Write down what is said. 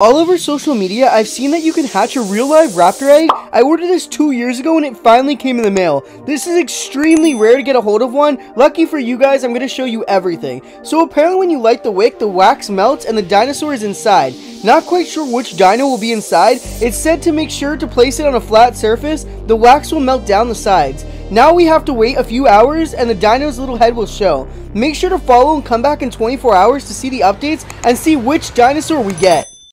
All over social media, I've seen that you can hatch a real live raptor egg. I ordered this two years ago and it finally came in the mail. This is extremely rare to get a hold of one. Lucky for you guys, I'm going to show you everything. So apparently when you light the wick, the wax melts and the dinosaur is inside. Not quite sure which dino will be inside. It's said to make sure to place it on a flat surface. The wax will melt down the sides. Now we have to wait a few hours and the dino's little head will show. Make sure to follow and come back in 24 hours to see the updates and see which dinosaur we get.